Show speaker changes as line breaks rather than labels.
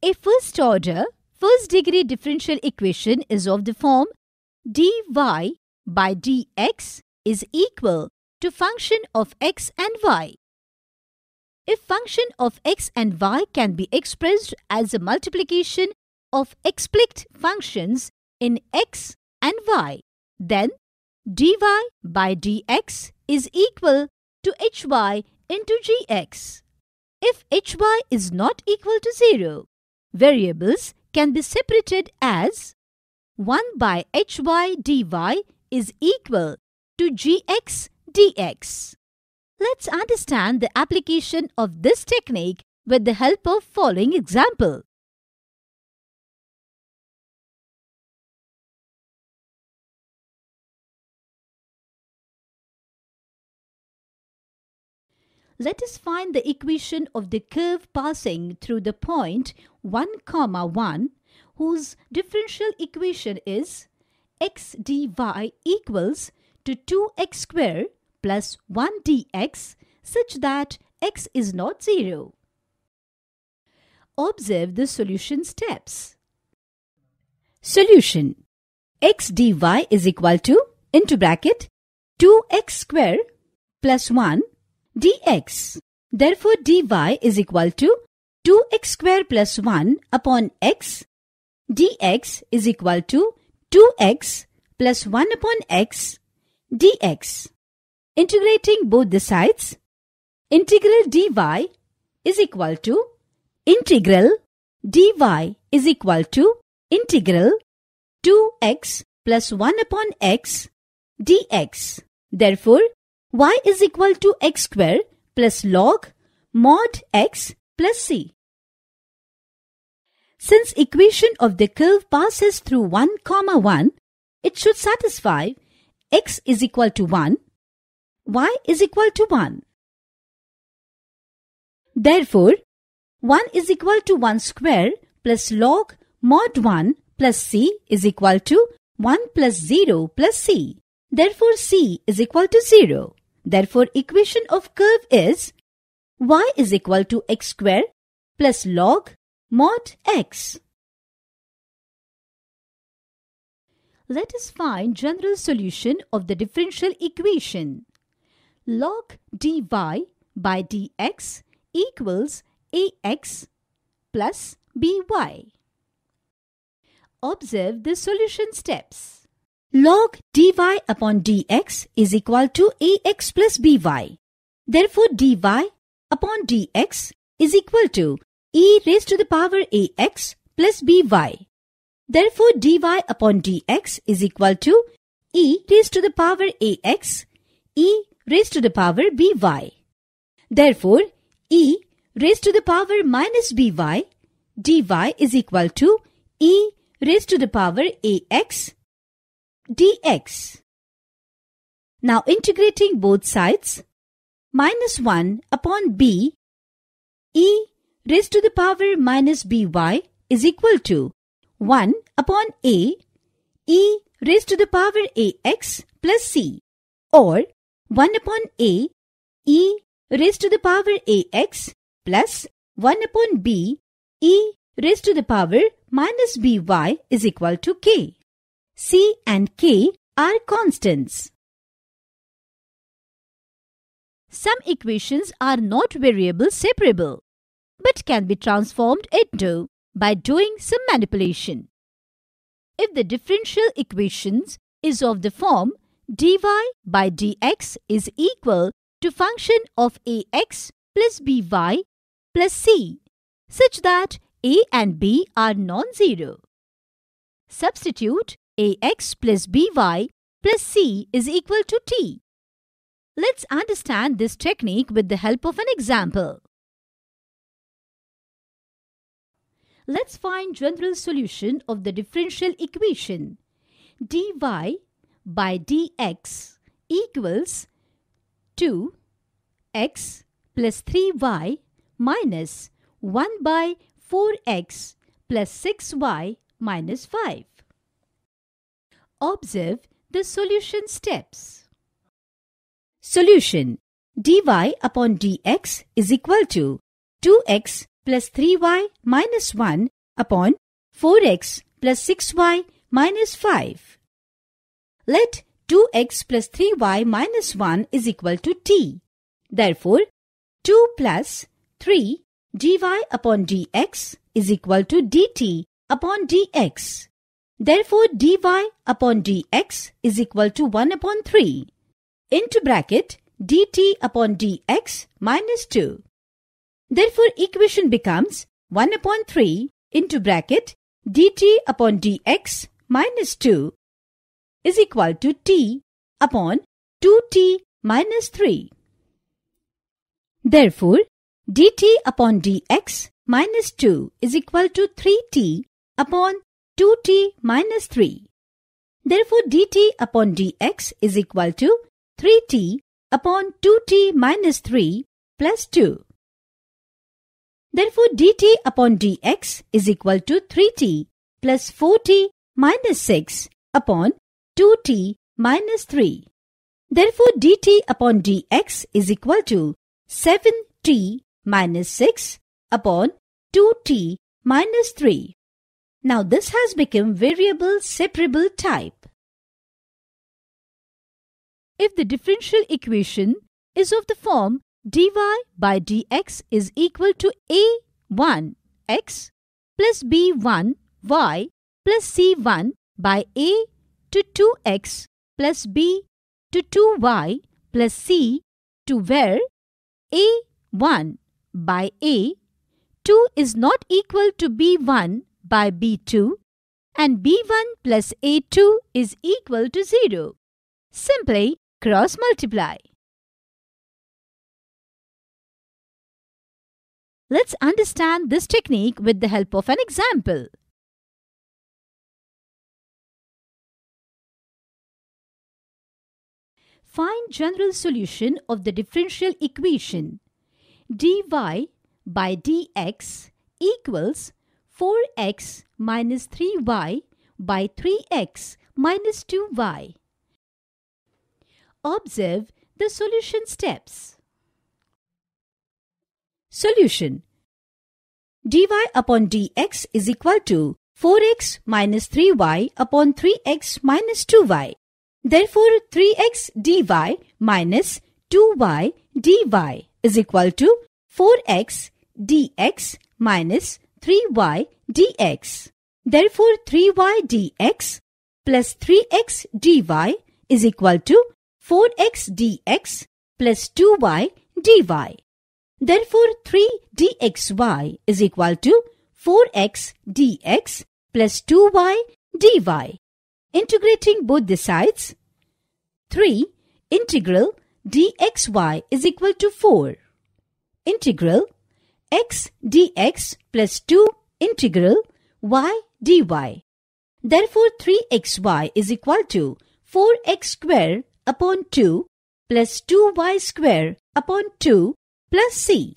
A first order, first degree differential equation is of the form dy by dx is equal to function of x and y. If function of x and y can be expressed as a multiplication of explicit functions in x and y, then dy by dx is equal to hy into gx. If hy is not equal to 0, variables can be separated as 1 by hy dy is equal to gx dx. Let's understand the application of this technique with the help of following example. Let us find the equation of the curve passing through the point 1 comma 1 whose differential equation is x dy equals to 2x square plus 1 dx such that x is not 0. Observe the solution steps. Solution x dy is equal to into bracket 2x square plus 1 dx. Therefore, dy is equal to 2x square plus 1 upon x. dx is equal to 2x plus 1 upon x dx. Integrating both the sides, integral dy is equal to integral dy is equal to integral 2x plus 1 upon x dx. Therefore, y is equal to x square plus log mod x plus c. Since equation of the curve passes through 1 comma 1, it should satisfy x is equal to 1, y is equal to 1. Therefore, 1 is equal to 1 square plus log mod 1 plus c is equal to 1 plus 0 plus c. Therefore, c is equal to 0. Therefore, equation of curve is y is equal to x square plus log mod x. Let us find general solution of the differential equation. Log dy by dx equals ax plus by. Observe the solution steps. Log dy upon dx is equal to ax plus by. Therefore, dy upon dx is equal to e raised to the power ax plus by. Therefore, dy upon dx is equal to e raised to the power ax, e raised to the power by. Therefore, e raised to the power minus by, dy is equal to e raised to the power ax dx. Now integrating both sides, minus 1 upon b e raised to the power minus by is equal to 1 upon a e raised to the power ax plus c or 1 upon a e raised to the power ax plus 1 upon b e raised to the power minus by is equal to k. C and K are constants. Some equations are not variable separable, but can be transformed into by doing some manipulation. If the differential equations is of the form dy by dx is equal to function of ax plus by plus c, such that a and b are non-zero. Substitute ax plus by plus c is equal to t. Let's understand this technique with the help of an example. Let's find general solution of the differential equation dy by dx equals 2x plus 3y minus 1 by 4x plus 6y minus 5. Observe the solution steps. Solution dy upon dx is equal to 2x plus 3y minus 1 upon 4x plus 6y minus 5. Let 2x plus 3y minus 1 is equal to t. Therefore, 2 plus 3 dy upon dx is equal to dt upon dx. Therefore, dy upon dx is equal to 1 upon 3. Into bracket dt upon dx minus 2. Therefore, equation becomes 1 upon 3 into bracket dt upon dx minus 2 is equal to t upon 2t minus 3. Therefore, dt upon dx minus 2 is equal to 3t upon 2t minus 3. Therefore, dt upon dx is equal to 3t upon 2t minus 3 plus 2. Therefore, dt upon dx is equal to 3t plus 4t minus 6 upon 2t minus 3. Therefore, dt upon dx is equal to 7t minus 6 upon 2t minus 3. Now this has become variable separable type. If the differential equation is of the form dy by dx is equal to a1 x plus b1 y plus c1 by a to 2x plus b to 2y plus c to where a1 by a 2 is not equal to b1 by b2 and b1 plus a2 is equal to 0. Simply cross multiply. Let's understand this technique with the help of an example. Find general solution of the differential equation dy by dx equals 4x minus 3y by 3x minus 2y. Observe the solution steps. Solution dy upon dx is equal to 4x minus 3y upon 3x minus 2y. Therefore, 3x dy minus 2y dy is equal to 4x dx minus 3y dx. Therefore, 3y dx plus 3x dy is equal to 4x dx plus 2y dy. Therefore, 3 dxy is equal to 4x dx plus 2y dy. Integrating both the sides, 3 integral dxy is equal to 4. Integral x dx plus 2 integral y dy. Therefore, 3xy is equal to 4x square upon 2 plus 2y square upon 2 plus c.